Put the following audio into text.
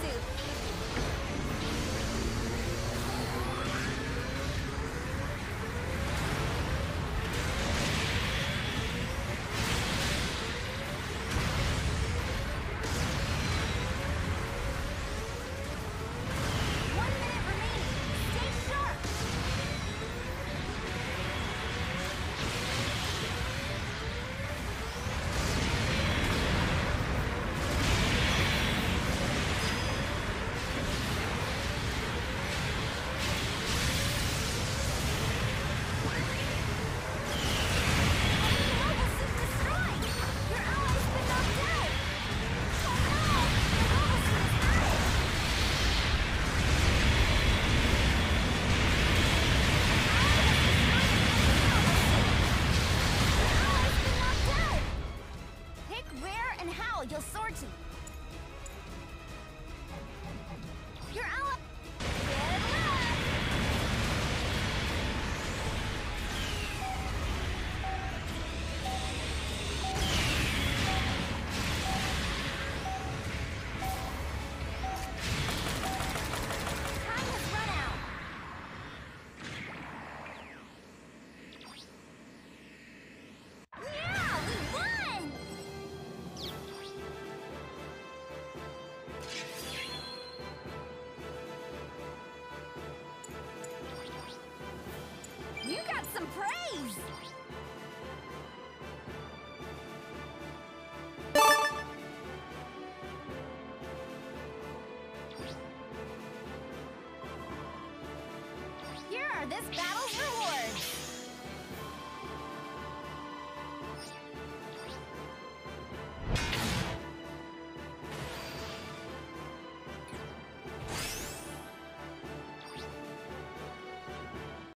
性。Some praise! Here are this battle's rewards!